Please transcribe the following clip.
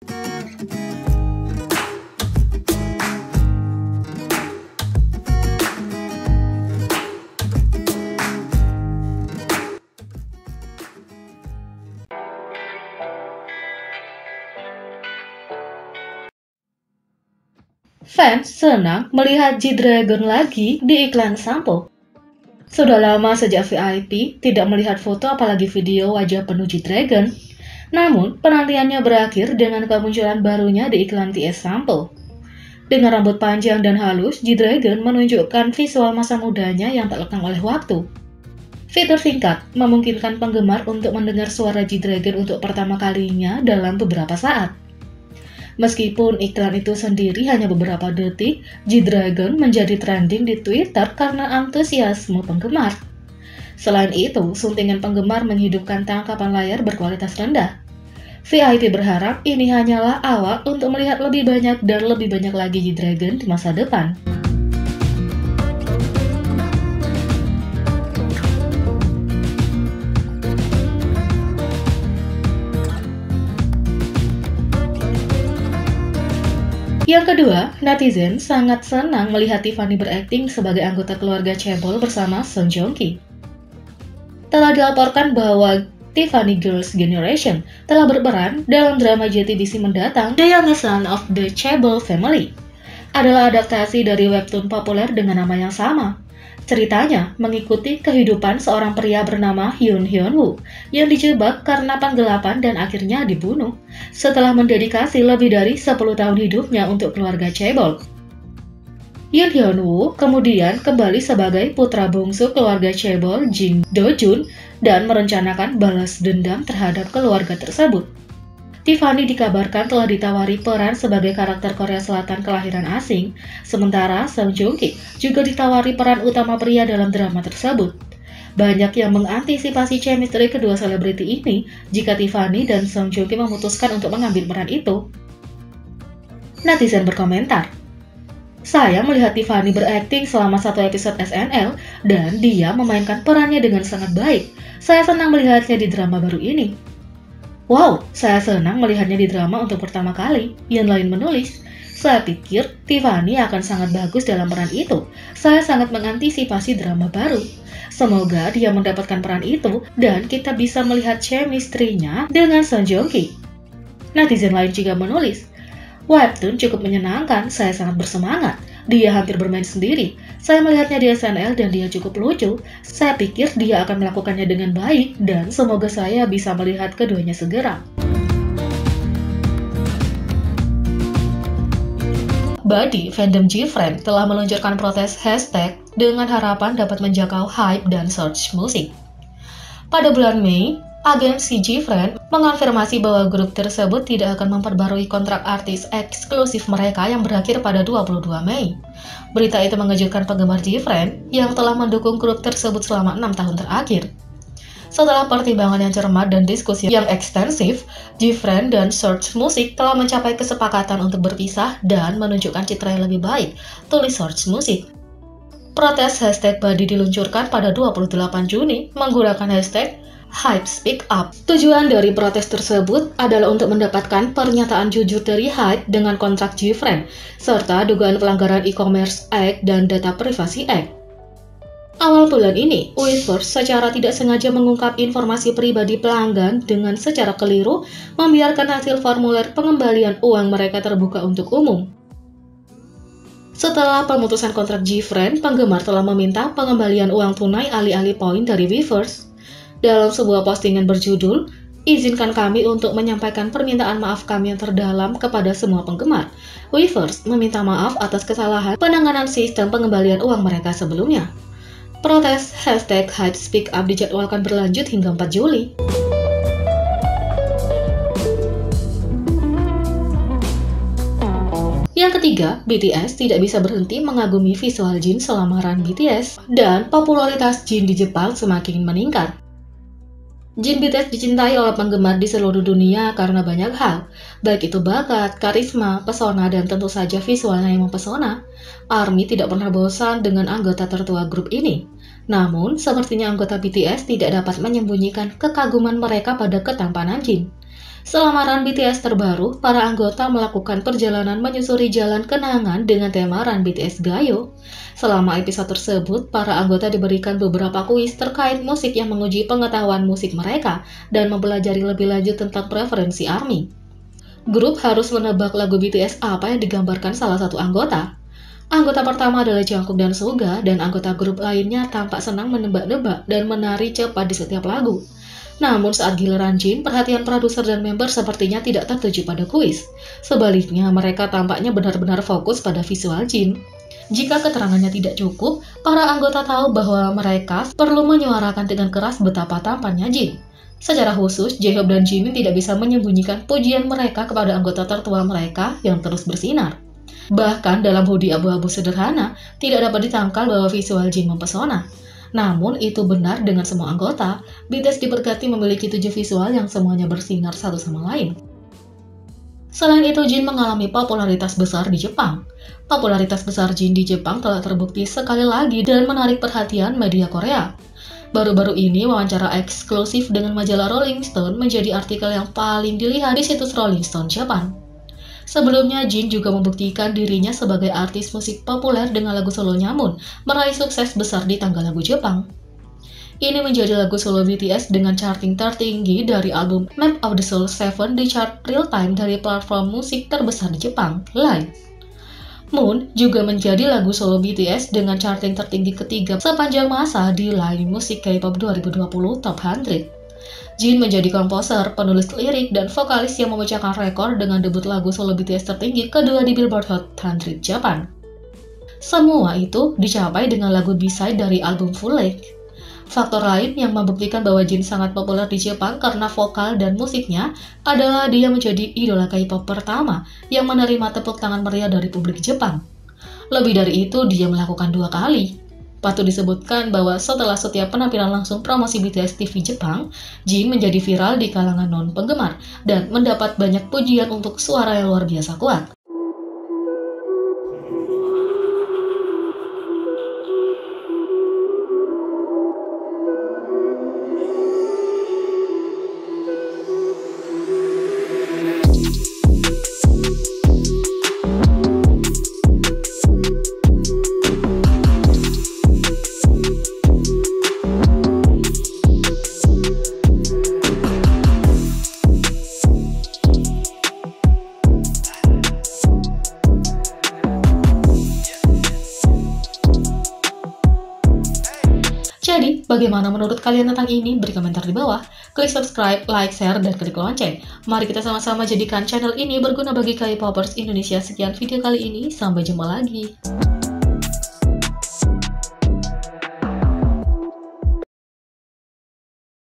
Fans senang melihat G-Dragon lagi di iklan sampo. Sudah lama sejak VIP tidak melihat foto apalagi video wajah penuh G-Dragon. Namun, penantiannya berakhir dengan kemunculan barunya di iklan TS Sampo. Dengan rambut panjang dan halus, G-Dragon menunjukkan visual masa mudanya yang tak lekang oleh waktu. Fitur singkat memungkinkan penggemar untuk mendengar suara G-Dragon untuk pertama kalinya dalam beberapa saat. Meskipun iklan itu sendiri hanya beberapa detik, G-Dragon menjadi trending di Twitter karena antusiasme penggemar. Selain itu, suntingan penggemar menghidupkan tangkapan layar berkualitas rendah. VIP berharap ini hanyalah awal untuk melihat lebih banyak dan lebih banyak lagi G-Dragon di masa depan. Yang kedua, netizen sangat senang melihat Tiffany berakting sebagai anggota keluarga Cebol bersama Song Joong Ki. Telah dilaporkan bahwa Tiffany Girls Generation telah berperan dalam drama JTBC mendatang The Youngest Son of the Cebol Family. Adalah adaptasi dari webtoon populer dengan nama yang sama. Ceritanya mengikuti kehidupan seorang pria bernama Hyun Hyun Woo yang dijebak karena penggelapan dan akhirnya dibunuh setelah mendedikasi lebih dari 10 tahun hidupnya untuk keluarga cebol. Hyun Hyun Woo kemudian kembali sebagai putra bungsu keluarga cebol Jin Do Jun dan merencanakan balas dendam terhadap keluarga tersebut. Tiffany dikabarkan telah ditawari peran sebagai karakter Korea Selatan kelahiran asing, sementara Song Joong Ki juga ditawari peran utama pria dalam drama tersebut. Banyak yang mengantisipasi chemistry kedua selebriti ini jika Tiffany dan Song Joong Ki memutuskan untuk mengambil peran itu. Netizen berkomentar, saya melihat Tiffany berakting selama satu episode SNL dan dia memainkan perannya dengan sangat baik. Saya senang melihatnya di drama baru ini. Wow, saya senang melihatnya di drama untuk pertama kali. Yang lain menulis, saya pikir Tiffany akan sangat bagus dalam peran itu. Saya sangat mengantisipasi drama baru. Semoga dia mendapatkan peran itu dan kita bisa melihat chemistry-nya dengan Son Joong Ki. Netizen lain juga menulis, Webtoon cukup menyenangkan, saya sangat bersemangat. Dia hampir bermain sendiri. Saya melihatnya di SNL dan dia cukup lucu. Saya pikir dia akan melakukannya dengan baik dan semoga saya bisa melihat keduanya segera. Buddy, fandom G-Friend, telah meluncurkan protes hashtag dengan harapan dapat menjangkau hype dan search musik. Pada bulan Mei, Agensi G-Friend mengonfirmasi bahwa grup tersebut tidak akan memperbarui kontrak artis eksklusif mereka yang berakhir pada 22 Mei. Berita itu mengejutkan penggemar G-Friend yang telah mendukung grup tersebut selama enam tahun terakhir. Setelah pertimbangan yang cermat dan diskusi yang ekstensif, G-Friend dan Search Music telah mencapai kesepakatan untuk berpisah dan menunjukkan citra yang lebih baik, tulis Search Music. Protes hashtag Badi diluncurkan pada 28 Juni menggunakan hashtag Hype Speak Up. Tujuan dari protes tersebut adalah untuk mendapatkan pernyataan jujur dari Hype dengan kontrak GFriend, serta dugaan pelanggaran e-commerce Act dan data privacy Act. Awal bulan ini, Weverse secara tidak sengaja mengungkap informasi pribadi pelanggan dengan secara keliru membiarkan hasil formulir pengembalian uang mereka terbuka untuk umum. Setelah pemutusan kontrak GFriend, penggemar telah meminta pengembalian uang tunai alih-alih poin dari Weverse. Dalam sebuah postingan berjudul, Izinkan kami untuk menyampaikan permintaan maaf kami yang terdalam kepada semua penggemar. Weavers meminta maaf atas kesalahan penanganan sistem pengembalian uang mereka sebelumnya. Protes hashtag Hype Speak Up dijadwalkan berlanjut hingga 4 Juli. Yang ketiga, BTS tidak bisa berhenti mengagumi visual Jin selama run BTS dan popularitas Jin di Jepang semakin meningkat. Jin BTS dicintai oleh penggemar di seluruh dunia karena banyak hal, baik itu bakat, karisma, pesona, dan tentu saja visualnya yang mempesona. ARMY tidak pernah bosan dengan anggota tertua grup ini. Namun, sepertinya anggota BTS tidak dapat menyembunyikan kekaguman mereka pada ketampanan Jin. Selama run BTS terbaru, para anggota melakukan perjalanan menyusuri jalan kenangan dengan tema Run BTS Gayo. Selama episode tersebut, para anggota diberikan beberapa kuis terkait musik yang menguji pengetahuan musik mereka dan mempelajari lebih lanjut tentang preferensi ARMY. Grup harus menebak lagu BTS apa yang digambarkan salah satu anggota. Anggota pertama adalah Jungkook dan Suga, dan anggota grup lainnya tampak senang menebak-nebak dan menari cepat di setiap lagu. Namun saat giliran Jin, perhatian produser dan member sepertinya tidak tertuju pada kuis. Sebaliknya, mereka tampaknya benar-benar fokus pada visual Jin. Jika keterangannya tidak cukup, para anggota tahu bahwa mereka perlu menyuarakan dengan keras betapa tampannya Jin. Secara khusus, Jacob dan Jimin tidak bisa menyembunyikan pujian mereka kepada anggota tertua mereka yang terus bersinar. Bahkan dalam hoodie abu-abu sederhana, tidak dapat ditangkal bahwa visual Jin mempesona. Namun itu benar dengan semua anggota, BTS diberkati memiliki tujuh visual yang semuanya bersinar satu sama lain. Selain itu, Jin mengalami popularitas besar di Jepang. Popularitas besar Jin di Jepang telah terbukti sekali lagi dan menarik perhatian media Korea. Baru-baru ini, wawancara eksklusif dengan majalah Rolling Stone menjadi artikel yang paling dilihat di situs Rolling Stone Japan. Sebelumnya, Jin juga membuktikan dirinya sebagai artis musik populer dengan lagu solo Nyamun, meraih sukses besar di tangga lagu Jepang. Ini menjadi lagu solo BTS dengan charting tertinggi dari album Map of the Soul 7 di chart real-time dari platform musik terbesar di Jepang, Line. Moon juga menjadi lagu solo BTS dengan charting tertinggi ketiga sepanjang masa di Line Music K-pop 2020 Top 100. Jin menjadi komposer, penulis lirik, dan vokalis yang memecahkan rekor dengan debut lagu solo BTS tertinggi kedua di Billboard Hot 100 Japan. Semua itu dicapai dengan lagu B-side dari album Full Length. Faktor lain yang membuktikan bahwa Jin sangat populer di Jepang karena vokal dan musiknya adalah dia menjadi idola K-pop pertama yang menerima tepuk tangan meriah dari publik Jepang. Lebih dari itu, dia melakukan dua kali, Patut disebutkan bahwa setelah setiap penampilan langsung promosi BTS TV Jepang, Jin menjadi viral di kalangan non-penggemar dan mendapat banyak pujian untuk suara yang luar biasa kuat. Bagaimana menurut kalian tentang ini? Beri komentar di bawah. Klik subscribe, like, share, dan klik lonceng. Mari kita sama-sama jadikan channel ini berguna bagi K-popers Indonesia. Sekian video kali ini, sampai jumpa lagi.